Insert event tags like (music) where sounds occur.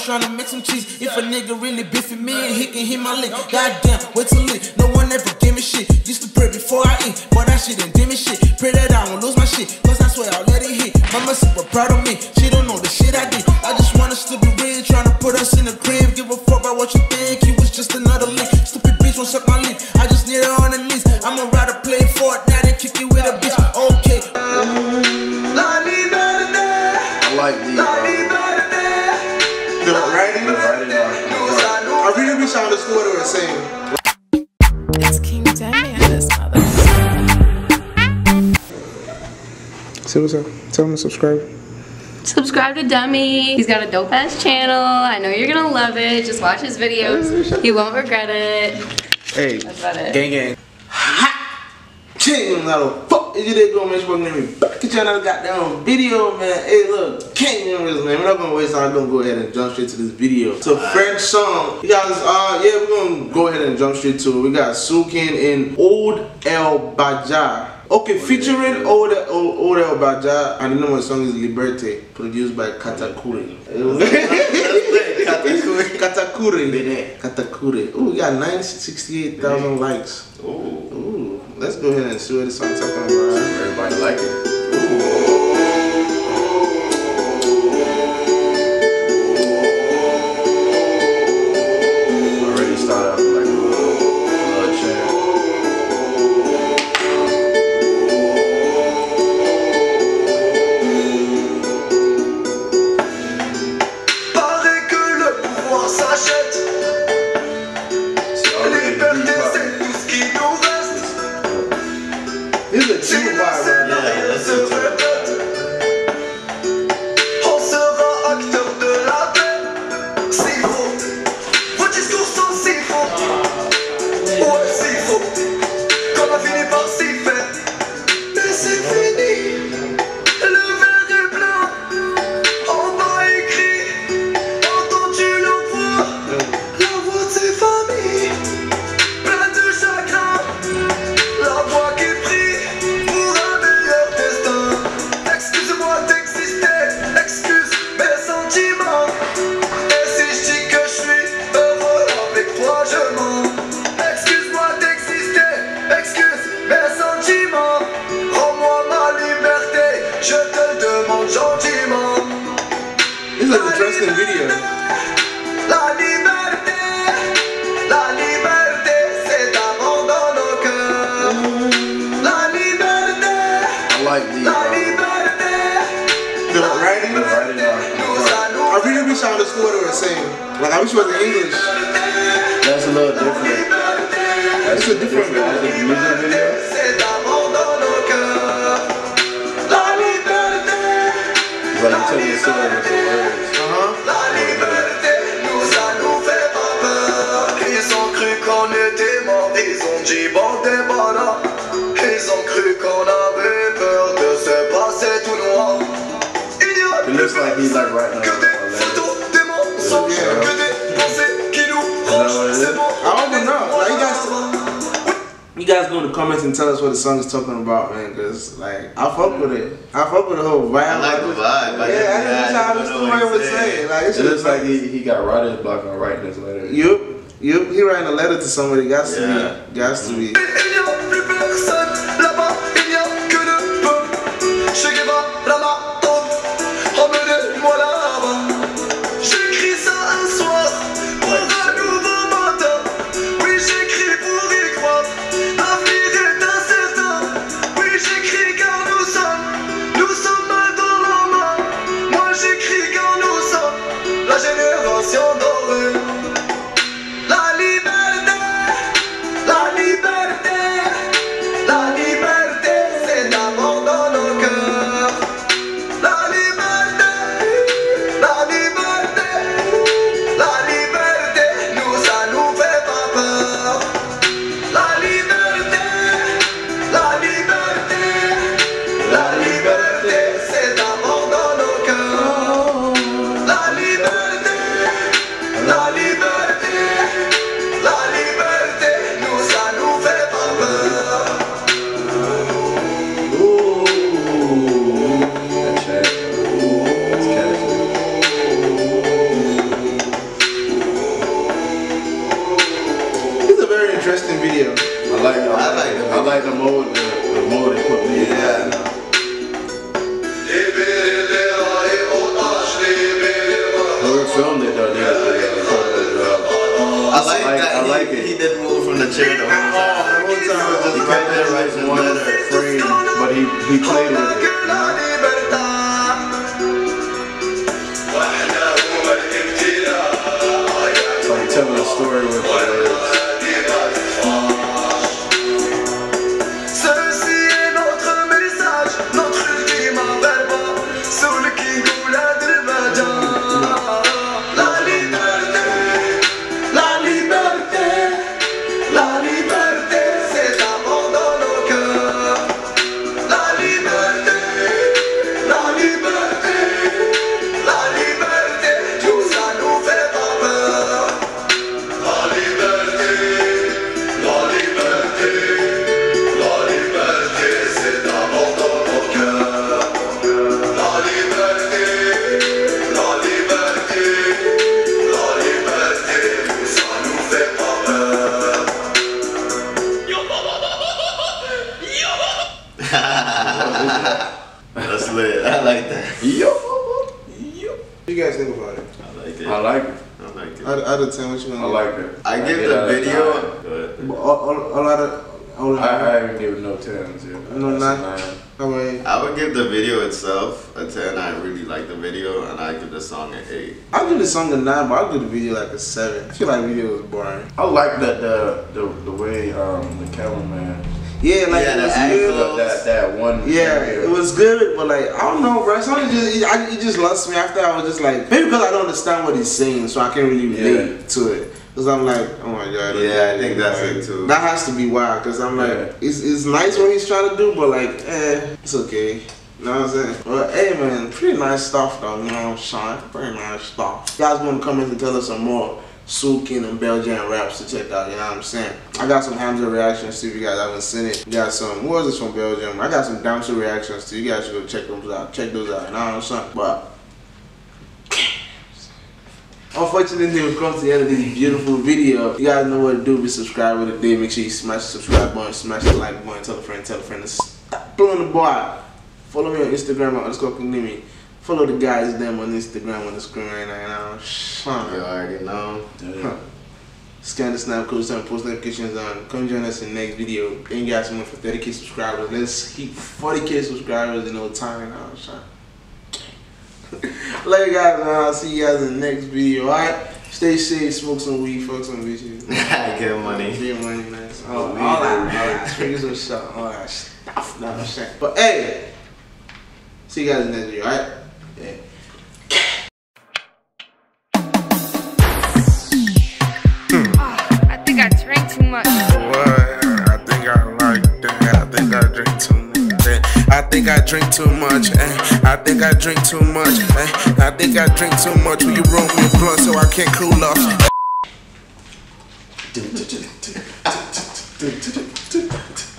Trying to make some cheese. If a nigga really biffing me he can hit my lick. Goddamn, wait till lit. No one ever give me shit. Used to pray before I eat, but that shit ain't dimmy shit. Pray that I won't lose my shit, cause I swear I'll let it hit. Mama super proud of me. She don't know the shit I did. I just want us to be real, trying to put us in the crib. Give a fuck about what you think. He was just another lick. Stupid allons I really wish I understood what they were saying. It's King Demi and this mother. Say what's up. Tell them to subscribe. Subscribe to Dummy. He's got a dope ass channel. I know you're gonna love it. Just watch his videos. (laughs) You won't regret it. Hey, That's about it. gang gang. King, how the fuck is you there going, man? Fucking me at you another goddamn video, man. Hey, look, King members, man. We're not gonna waste time. We're gonna go ahead and jump straight to this video. It's a French song. You guys, uh, yeah, we're gonna go ahead and jump straight to it. We got Soolking in Ouled El Bahdja. Okay, featuring Ouled El, Ouled El Bahdja, and the name the song is Liberté, produced by Katakuree. (laughs) Katakuree. Katakuree. Ooh, we got 968,000 likes. Ooh, Ooh, let's go ahead and see what the song's talking about. everybody like it. Dans nos cœurs. La liberté, I like these, bro. The writing, The writing are nous allons I really wish I understood what they were saying. Like, I wish it was in English. That's a little different. That's It's a different That's a music video. With the words. La liberté, nous ça nous fait pas peur. Ils ont cru qu'on était morts, ils ont dit voilà. Ils ont cru qu'on avait peur de se passer tout noir. Il y a It looks like he's like writing que a, des a photos, des mensonges, que des pensées qui nous guys go in the comments and tell us what the song is talking about, man. Cause like, I fuck with it. I fuck with the whole vibe. I like the vibe. Like, yeah, I just wish I don't understood know what he was saying. Like, it's It looks just like he, he got writer's block on writing this letter. Yup, yup. He writing a letter to somebody. Got to Yeah. be, got to be. From the whole time. the whole time. He kept right in One frame, but he he played Out of, out of 10, what you gonna I like it. I give get the video. nine. Good. But all, all, all out of. All I, I haven't given no tens yet. No, That's a nine. nine. How? I would give the video itself a 10. I really like the video, and I give the song an 8. I'll give the song a 9, but I'll give the video like a 7. I feel like the video was boring. I like that the the the way um the cameraman Yeah, like Yeah, it was good. that that one Yeah, it was good, but like I don't know, bro. Something just I, it just lost me after. I was just like maybe because I don't understand what he's saying, so I can't really relate Yeah. to it. Cause I'm like, oh my god. Yeah, I think that's like, it too. That has to be why. Cause I'm like, Yeah. it's, it's nice what he's trying to do, but like, eh, it's okay. You know what I'm saying? But hey man, pretty nice stuff though, you know what I'm saying? Pretty nice stuff. You guys want to come in and tell us some more Soolking and Belgian raps to check out, you know what I'm saying? I got some Hamza reactions too if you guys haven't seen it. We got some, what was this from Belgium? I got some Damso reactions too. You guys should go check those out. Check those out, you know what I'm saying? But Unfortunately, we've come to the end of this beautiful video. You guys know what to do. Be subscribed with a day. Make sure you smash the subscribe button, smash the like button, tell a friend, tell a friend. to Stop blowing the boy. Follow me on Instagram at underscore kingdemi. Follow the guys them on Instagram on the screen right now. You know, You Sean. already know. Yeah. Scan the snap code, turn post notifications on. Come join us in the next video. Thank you guys so much for 30k subscribers. Let's keep 40k subscribers in no time. Sean. (laughs) Love you guys, man. I'll see you guys in the next video. Alright? Stay safe, smoke some weed, fuck some bitches. (laughs) Get money. Get money, nice. Oh, all, all that, all that. And shot, all that stuff. No, I'm saying. But hey, see you guys in the next video, alright? Yeah. I think I drank too much. What? I think I like that. I think I drink too much. eh. I think I drink too much. Eh. I think I drink too much. Eh. I think I drink too much. Will you roll me a blunt so I can't cool off? (laughs)